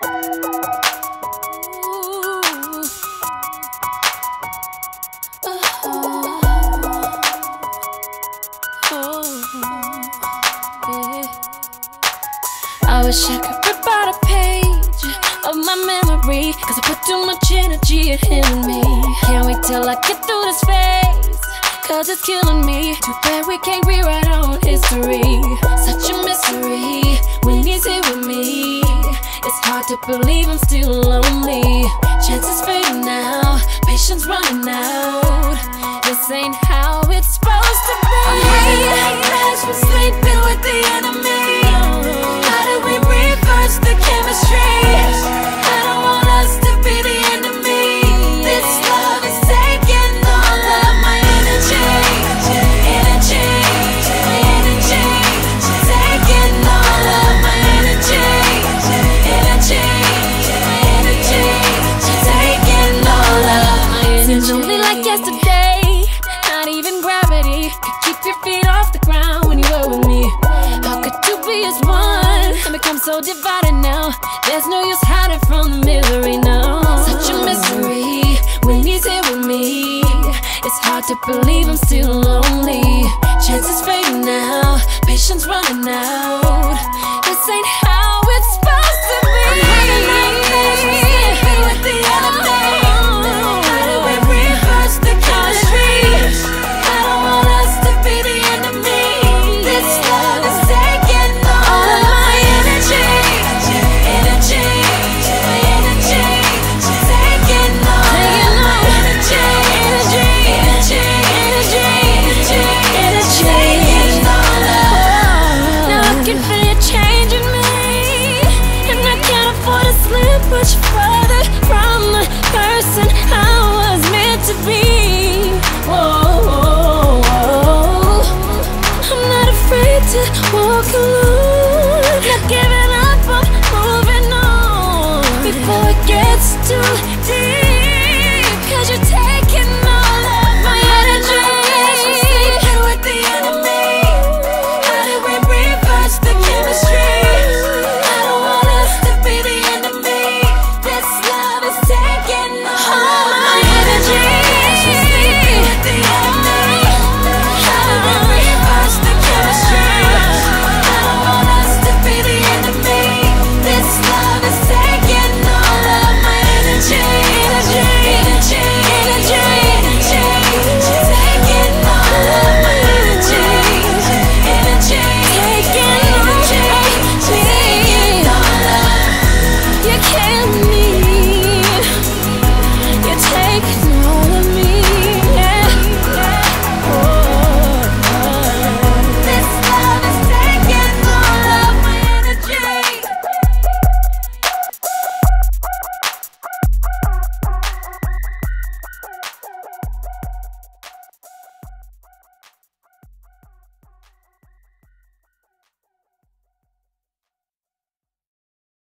I wish I could rip out a page of my memory. Cause I put too much energy in me. Can't wait till I get through this phase. Cause it's killing me. Too bad we can't rewrite our own history. Believe I'm still only like yesterday. Not even gravity could keep your feet off the ground when you were with me. How could two be as one and become so divided now? There's no use hiding from the misery now. Such a misery when he's here with me. It's hard to believe I'm still lonely. Chances fading now, patience running out. To walk alone. Not giving up, I'm moving on before it gets too